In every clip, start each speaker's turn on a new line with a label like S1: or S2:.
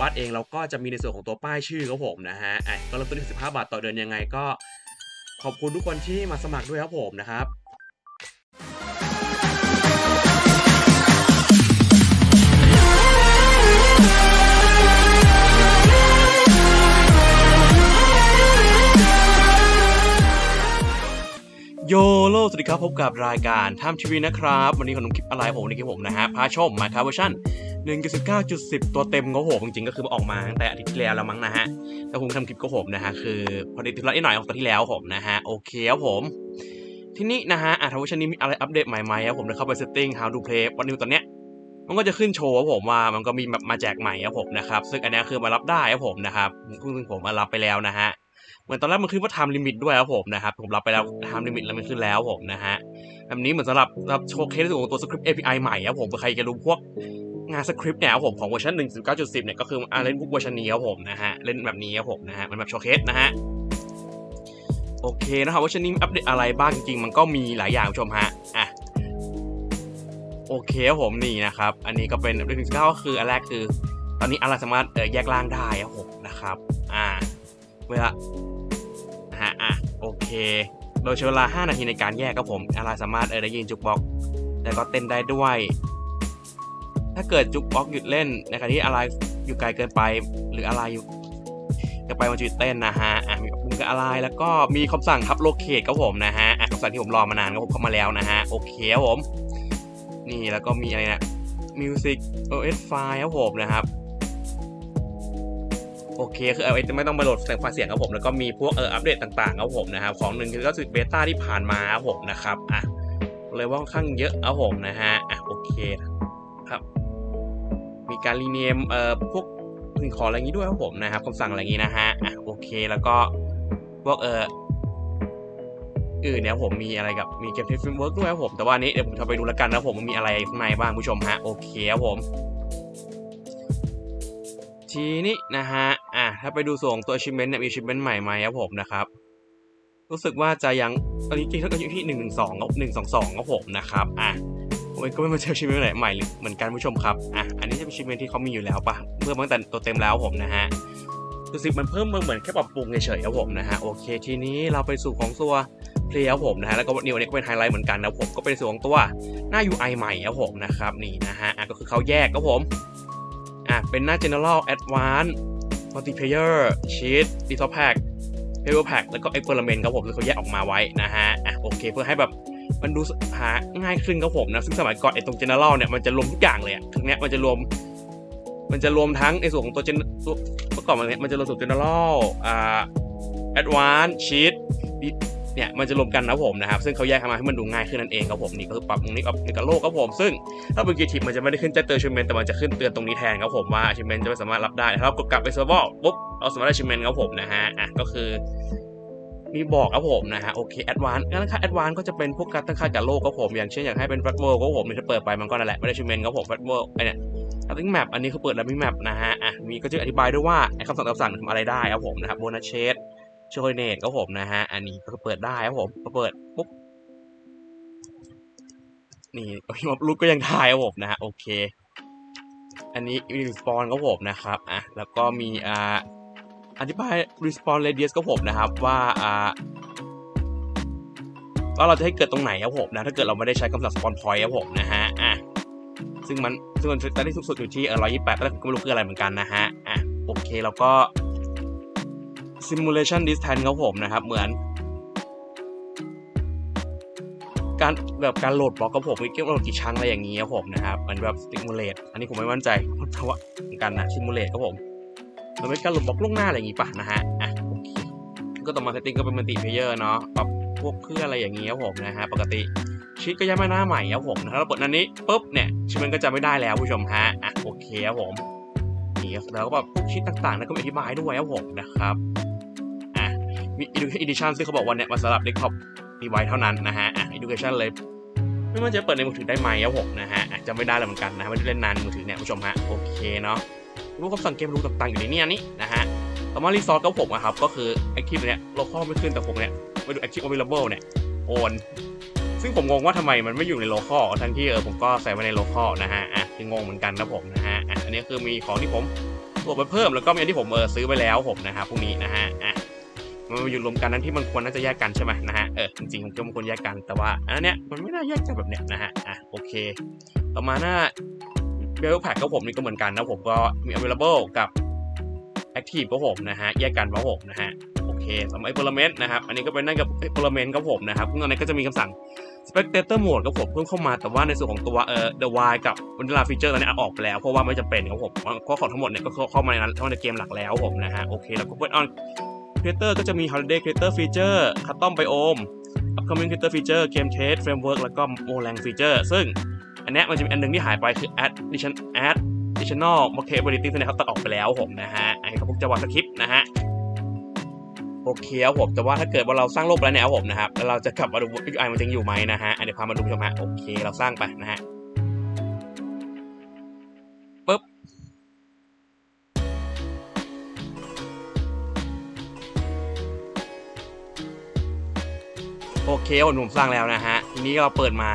S1: วาดเองเราก็จะมีในส่วนของตัวป้ายชื่อครับผมนะฮะอะก็เริ่มต้นที่15 บาทต่อเดือนยังไงก็ ขอบคุณทุกคนที่มาสมัครด้วยครับผมนะครับโยโลสวัสดีครับ พบกับรายการทำทีวีนะครับ วันนี้ขนมคลิปอะไรผมในคลิปผมนะฮะ พาชมมาครับเวอร์ชัน 1.19.10ตัวเต็มของผมจริงๆก็คือออกมาตั้งแต่อาทิตย์ที่แล้วแล้วมั้งนะฮะแต่ผมทำคลิปก็ผมนะฮะคือพอดีติดธุระนิดหน่อยของตอนที่แล้วผมนะฮะโอเคครับผม ทีนี้นะฮะอะทวอร์ชันนี้มีอะไรอัปเดตใหม่ไหมครับผมเดี๋ยเข้าไป setting how to play วันนี้ตอนเนี้ยมันก็จะขึ้นโชว์ครับผมว่ามันก็มีแบบมาแจกใหม่ครับผมนะครับซึ่งอันนี้คือมารับได้ครับผมนะครับซึ่งผมมารับไปแล้วนะฮะเหมือนตอนแรกมันขึ้นว่า time limit ด้วยครับผมนะครับผมรับไปแล้ว time limit แล้วมันขึ้นแล้วผมนะฮะแบบนี้เหมือนสำหรับรับโชว์เคสของตัว script API ใหม่ครับผมใครจะรู้พวก งานสคริปต์เนี่ยครับผมของเวอร์ชัน1.9.10เนี่ยก็คืออ่าเล่นพวกเวอร์ชันนี้ครับผมนะฮะเล่นแบบนี้ครับผมนะฮะมันแบบโชว์เคสนะฮะโอเคนะครับเวอร์ชันนี้อัปเดตอะไรบ้างจริงๆ มันก็มีหลายอย่างผู้ชมฮะอะโอเคครับผมนี่นะครับ อันนี้ก็เป็นอัปเดต1.9ก็คืออันแรกคือ ตอนนี้อะไรสามารถเออแยกล่างได้ครับผมนะครับอ่าเวลาฮะอะโอเคโดยใช้เวลา 5 นาทีในการแยกครับผมอะไรสามารถเออได้ยินจุกบ็อกแต่ก็เต้นได้ด้วย ถ้าเกิดจุกบ็อกหยุดเล่นในขณะที่อะไรอยู่ไกลเกินไป หรืออะไรอยู่จะไปมันจะหยุดเต้นนะฮะอะมีปุ่มกับอะไรแล้วก็มีคำสั่งทับโลเคตครับผมนะฮะอะคำสั่งที่ผมรอมานานก็ผมเข้ามาแล้วนะฮะโอเคครับผม นี่แล้วก็มีอะไรนะ Music OS File ครับผมนะครับโอเค คือเอาไม่ต้องมาโหลดแต่งไฟล์เสียงครับผม แล้วก็มีพวกเอออัปเดตต่างๆครับผมนะครับ ของหนึ่งคือก็สุดเบต้าที่ผ่านมาครับผมนะครับ อะ เลยว่าค่อนข้างเยอะครับผมนะฮะ อะ โอเคครับ มีการรีเนมเอ่อพวกสิ่งของอะไรอย่างนี้ด้วยครับผมนะครับคำสั่งอะไรอย่างนี้นะฮะอะโอเคแล้วก็พวกเอ่ออื่นเนี่ยผมมีอะไรกับมีเกมเทสฟิล์มเวิร์กด้วยครับผมแต่ว่านี้เดี๋ยวผมจะไปดูแล้วกันนะผมมันมีอะไรข้างในบ้างผู้ชมฮะโอเคครับผม ทีนี้นะฮะอะถ้าไปดูส่งตัว achievement เนี่ยมี achievement ใหม่ไหมครับผมนะครับรู้สึกว่าจะยังตอนนี้จริงๆก็อยู่ที่หนึ่งหนึ่งสองหนึ่งสองสองครับผมนะครับอะ ผมก็ไม่มาเจอ achievement ไหนใหม่เหมือนกันผู้ชมครับอะอันนี้จะเป็น achievement ที่เขามีอยู่แล้วปะเพิ่มตั้งแต่ตัวเต็มแล้วผมนะฮะรู้สึกมันเพิ่มมาเหมือนแค่ปรับปรุงเฉยๆครับผมนะฮะโอเคทีนี้เราไปสู่ของตัว play ครับผมนะฮะแล้วก็นี่วันนี้ก็เป็นไฮไลท์เหมือนกันนะผมก็เป็นส่วนของตัวหน้า UI ใหม่ครับผมนะครับนี่นะฮะอะก็คือเขาแยกครับผมอะเป็นหน้า general advanced multiplayer sheet detail pack paper pack แล้วก็ experiment ครับผมที่เขาแยกออกมาไว้นะฮะอะโอเคเพื่อให้แบบ มันดูหาง่ายขึ้นครับผมนะ ซึ่งสมัยก่อนไอ้ตรง general เนี่ยมันจะรวมทุกอย่างเลยอะถึงเนี้ยมันจะรวม มันจะรวมทั้งในส่วนของตัว gen ตัวเมื่อก่อนมันเนี่ยมันจะรวมส่วน general อ่า advanced sheet เนี่ยมันจะรวมกันนะผมนะครับ ซึ่งเขาแยกมาให้มันดูง่ายขึ้นนั่นเองครับผมนี่ก็คือปรับตรงนี้กับนี่กับโลกครับผม ซึ่งถ้าเป็นกีทิปมันจะไม่ได้ขึ้นแจ้งเตือนชิมเมนแต่มันจะขึ้นเตือนตรงนี้แทนครับผมว่าชิมเมนจะไม่สามารถรับได้ถ้าเรากดกลับไปเซิร์ฟเวอร์ปุ๊บเราสามารถได้ชิมเมนครับผมนะฮะอะก็คือ มีบอกครับผมนะฮะโอเคแอดวานซ์งั้นค่าแอดวานซ์ก็จะเป็นพวกการตั้งค่ากับโลกครับผมอย่างเช่นอยากให้เป็นแฟลตเวิร์ครับผมถ้าเปิดไปมันก็นั่นแหละไม่ได้ชิมเมนครับผมแฟลตเวิร์ไอเนี่ยลัตติ้งแมปอันนี้คือเปิดแล้วมีแมปนะฮะอะมีก็จะอธิบายด้วยว่าไอคำสั่งคำสั่งทำอะไรได้ครับผมนะครับโบนัสเชดโชยเนตครับผมนะฮะอันนี้ก็เปิดได้ครับผมพอเปิดปุ๊บนี่พี่มอบรูปก็ยังถ่ายครับผมนะฮะโอเค อันนี้รีสปอนครับผมนะครับอะแล้วก็มีอ่า อธิบาย respawn radius ก็ผมนะครับว่าอ่าว่าเราจะให้เกิดตรงไหนครับผมนะถ้าเกิดเราไม่ได้ใช้คำสั่ง spawn point ครับผมนะฮะอะซึ่งมันซึ่งมันตอนที่สุดอยู่ที่เออร้อยยี่สิบแปดแล้วก็ไม่รู้คืออะไรเหมือนกันนะฮะอะโอเคแล้วก็ simulation distance ครับผมนะครับ เหมือนการแบบการโหลดบล็อกกับผมมีเกี่ยวโหลดกี่ชั้นอะไรอย่างนี้ครับผมนะครับมันแบบ simulate อันนี้ผมไม่มั่นใจเพราะว่าเหมือนกันนะ simulate ครับผม มันเป็นการหลดบล็อกล่วงหน้าอะไรอย่างนี้ป่ะนะฮะอะโอเคก็ต่อมา setting ก็เป็น multi player เนาะปรับพวกเพื่ออะไรอย่างนี้ครับผมนะฮะปกติชีตก็ย้ายมาหน้าใหม่ครับผมนะถ้าเราเปิดอันนี้ปุ๊บเนี่ยชีตมันก็จะไม่ได้แล้วผู้ชมฮะอะโอเคครับผมนี่แล้วก็แบบพวกชีตต่างๆแล้วก็มีอธิบายด้วยครับผมนะครับอะมี Edition ซึ่งเขาบอกว่าเนี่ยมันสำหรับ Desktop device เท่านั้นนะฮะอะ Education เลยไม่ว่าจะเปิดในมือถือได้ไหมครับผมนะฮะอาจจะไม่ได้เลยเหมือนกันนะไม่ได้เล่นนานมือถือเนี่ยผู้ชมฮะโอเคเนาะ รู้คำสั่งเกมรู้ต่างๆอยู่ในนี้นี่นะฮะต่อมารีซอสก็ผมอะครับ ก็คือ Active เนี่ย local ไม่ขึ้นแต่ผมเนี่ยไปดู Active Available เนี่ยโอนซึ่งผมงงว่าทำไมมันไม่อยู่ใน local ทั้งที่เออผมก็ใส่ไว้ใน local นะฮะอะคืองงเหมือนกันนะผมนะฮะอะอันนี้คือมีของที่ผมบวไปเพิ่มแล้วก็มีอันที่ผมเออซื้อไปแล้วผมนะครับพวกนี้นะฮะอะมันมาอยู่รวมกันนั้นที่มันควรน่าจะแยกกันใช่ไหมนะฮะเออจริงๆผมคิดว่ามันควรแยกกันแต่ว่าอันเนี้ยมันไม่น่าแยกกันแบบเนี้ยนะฮะอะโอเค ต่อมาหน้า เบลแพ็กก็ผมนี่ก็เหมือนกันนะผมก็มี available กับ active ก็ผมนะฮะแยกกันว่าผมนะฮะโอเคสำหรับ implement นะครับอันนี้ก็เป็นนั่นกับ implement ก็ผมนะครับซึ่งตอนนี้ก็จะมีคำสั่ง spectator mode ก็ผมเพิ่มเข้ามาแต่ว่าในส่วนของตัวเอ่อ the y กับ vanilla feature ตอนนี้ออกไปแล้วเพราะว่าไม่จำเป็นครับผมเพราะของทั้งหมดเนี่ยก็เข้ามาในนั้นเข้าในเกมหลักแล้วผมนะฮะโอเคแล้วก็ put on creator ก็จะมี holiday creator feature custom biome upcoming creator feature game test framework แล้วก็ molang feature ซึ่ง อันนี้มันจะมีอันหนึงที่หายไปคือ addition add additional marketability ซึ่งเขาตัดออกไปแล้วผมนะฮะ อันนี้ก็พวก javascript นะฮะ โอเคครับผม แต่ว่าถ้าเกิดว่าเราสร้างโลกไปแล้วเนี่ยครับผมนะครับ แล้วเราจะกลับมาดู UI มันจะยังอยู่ไหมนะฮะ อันนี้พามาดูชมฮะ โอเค เราสร้างไปนะฮะปึ๊บโอเคผมสร้างแล้วนะฮะ ทีนี้เราเปิดมา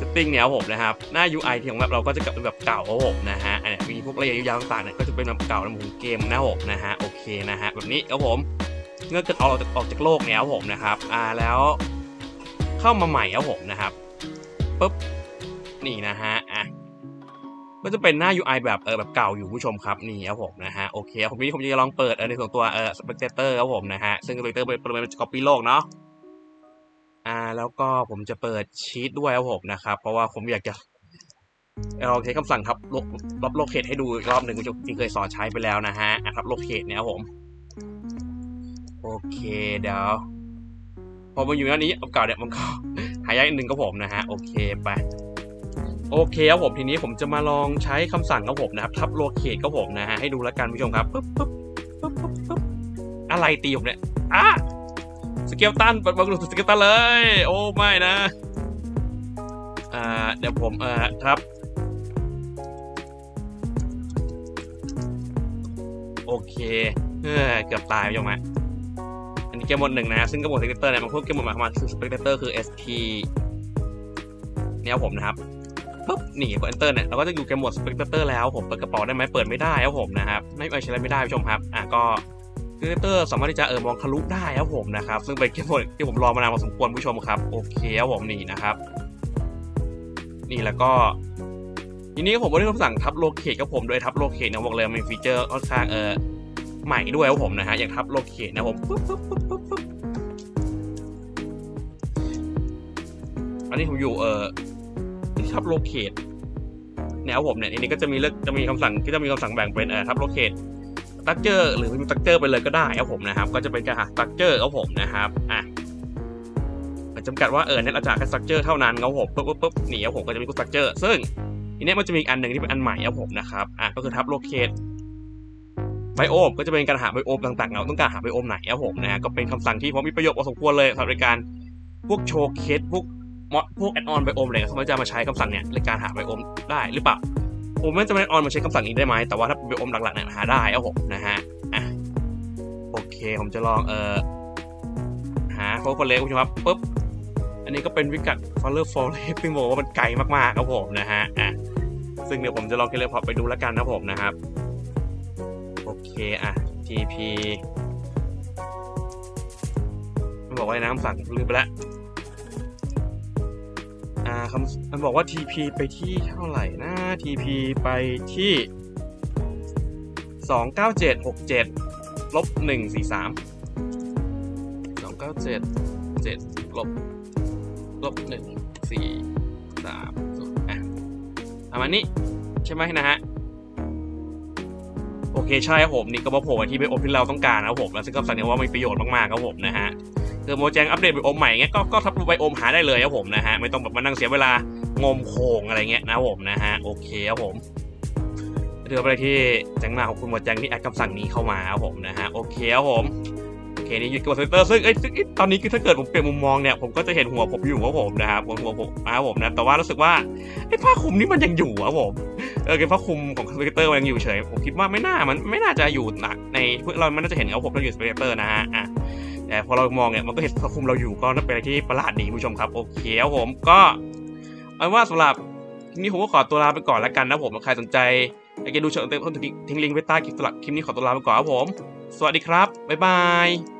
S1: สตริงเนี่ยครับผมนะครับ หน้า UI ที่ของแบบเราก็จะกลับเป็นแบบเก่าครับผมนะฮะอันนี้มีพวกรายะยาวต่างๆเนี่ยก็จะเป็นแบบเก่าในมุมเกมนะผมนะฮะโอเคนะฮะแบบนี้ครับผมเมื่อเกิดเอาเราออกจากโลกเนี่ยครับผมนะครับอ่าแล้วเข้ามาใหม่ครับผมนะครับปุ๊บนี่นะฮะอะก็จะเป็นหน้า UI แบบเออแบบเก่าอยู่ผู้ชมครับนี่ครับผมนะฮะโอเคผมนี้ผมจะลองเปิดเออในส่วนตัวเออ spectator ครับผมนะฮะซึ่ง spectator เป็นเป็น copy โลกเนาะ อ่า แล้วก็ผมจะเปิด cheat ด้วยครับผมนะครับ เพราะว่าผมอยากจะเราใช้คำสั่งทับลบลบ locate ให้ดูอีกรอบหนึ่งจริงเคยสอนใช้ไปแล้วนะฮะอะทับ locate เนี่ยครับผม โอเคเดี๋ยวพอมาอยู่หน้านี้เอาเก่าเนี่ยมันก็หายากนิดนึงก็ผมนะฮะ โอเคไปโอเคครับผมทีนี้ผมจะมาลองใช้คำสั่งครับผมนะครับทับ locate ก็ผมนะฮะให้ดูแล้วกันผู้ชมครับปึ๊บปึ๊บปึ๊บปึ๊บปึ๊บอะไรตีผมเนี่ยอะ skeleton เปิดบอลลูน skeleton เลย โอ้ไม่นะ อ่า เดี๋ยวผมเอ่อครับ โอเคเออเกือบตายไปยังไงอันนี้เกมหมดหนึ่งนะ ซึ่งกระบวนสเกลเตอร์เนี่ยมันพูดเกมหมดมายความาคือสเกลเตอร์คือ st เนี่ยผมนะครับปุ๊บหนี่กด enter เนี่ยเราก็จะอยู่เกมหมดสเปกเตอร์แล้วผมเปิดกระเป๋าได้ไหมเปิดไม่ได้ครับผมนะครับไม่ใช้ไม่ได้ผู้ชมครับ อะก็ เอเตอร์สามารถที่จะเออมองทะลุได้ครับผมนะครับ ซึ่งเป็นเกมที่ผมรอมานานพอสมควรผู้ชมครับ โอเคครับผมนี่นะครับ นี่แล้วก็ทีนี้ผมก็ได้คำสั่งทับโลเคทกับผมโดยทับโลเคทนะบอกเลยมีฟีเจอร์ค่อนข้างเออใหม่ด้วยครับผมนะฮะอย่างทับ locate นะผมปุ๊บปุ๊บปุ๊บปุ๊บปุ๊บอันนี้ผมอยู่เออที่ทับ locate เนี่ยครับผมเนี่ยอันนี้ก็จะมีเลือกจะมีคำสั่งที่จะมีคำสั่งแบ่งเป็นเออทับ locate structure หรือมี structure ไปเลยก็ได้ครับผมนะครับ ก็จะเป็นการหา structure ครับผมนะครับอะจำกัดว่าเออเนี่ยเราจะแค่ structure เท่านั้นครับผมปุ๊บปุ๊บปุ๊บนี่ครับผมก็จะมี structure ซึ่งทีนี้มันจะมีอันหนึ่งที่เป็นอันใหม่ครับผมนะครับอะก็คือทับ locate biome ก็จะเป็นการหา biome ต่างๆ เราต้องการหา biome ไหนครับผมนะก็เป็นคำสั่งที่ผมมีประโยชน์พอสมควรเลยสำหรับในการพวก showcase พวก mod พวก add-on biome อะไรเขาจะมาใช้คำสั่งเนี่ยในการหา biome ได้หรือเปล่า ผมไม่จำเป็น add-on มาใช้คำสั่งนี้ได้ไหม แต่ว่าถ้าเป็น biome หลักๆเนี่ยหาได้ครับผมนะฮะ อะ โอเค ผมจะลองเอ่อหาโคโคเล็กคุณผู้ชมครับปุ๊บ อันนี้ก็เป็นพิกัด flower forest ซึ่งบอกว่ามันไกลมากๆครับผมนะฮะ อะ ซึ่งเดี๋ยวผมจะลอง teleport ไปดูแล้วกันนะผมนะครับ โอเค อะ TP มันบอกว่านะคำสั่งลืมไปแล้ว มันบอกว่า TP ไปที่เท่าไหร่นะ TP ไปที่สองเก้าเจ็ดหกเจ็ดลบหนึ่งสี่สามสองเก้าเจ็ดเจ็ดลบ ลบหนึ่งสี่สามอะประมาณนี้ ใช่ไหมนะฮะ โอเค ใช่ครับผม นี่ก็มาโผล่ที่ไปโอที่เราต้องการนะครับผม แล้วซึ่งคำสั่งว่ามีประโยชน์มาก ๆ ครับผมนะฮะ คือโมแจงอัปเดตไบโอมใหม่เงี้ยก็ก็ทับไบโอมหาได้เลยครับผมนะฮะไม่ต้องแบบมานั่งเสียเวลางมโคงอะไรเงี้ยนะผมนะฮะโอเคครับผมเรือไปที่แจ้งมาของคุณโมแจงที่แอดคำสั่งนี้เข้ามาครับผมนะฮะโอเคครับผมโอเคนี่หยุดกับ spectator ซึ่งเอ้ซึ่งตอนนี้คือถ้าเกิดผมเปลี่ยนมุมมองเนี่ยผมก็จะเห็นหัวผมอยู่ครับผมนะครับบนหัวผมนะครับผมนะแต่ว่ารู้สึกว่าไอ้ผ้าคลุมนี่มันยังอยู่ครับผมเออเป็นผ้าคลุมของ spectator มันยังอยู่เฉย ผมคิดว่าไม่น่ามันไม่น่าจะอยู่ในเราไม่น่าจะเห็นครับผมเราอยู่ spectator นะฮะอะ แต่พอเรามองเนี่ยมันก็เห็นผ้าคลุมเราอยู่ก็นั่นเป็นอะไรที่ประหลาดดีผู้ชมครับ โอเคครับผมก็เอาว่าสำหรับทีนี้ผมก็ขอตัวลาไปก่อนแล้วกันนะผมใครสนใจอยากจะดูเชิงเต็มต้นทิ้งลิงก์ไว้ใต้คลิปสลับคลิปนี้ขอตัวลาไปก่อนครับผม สวัสดีครับบ๊ายบาย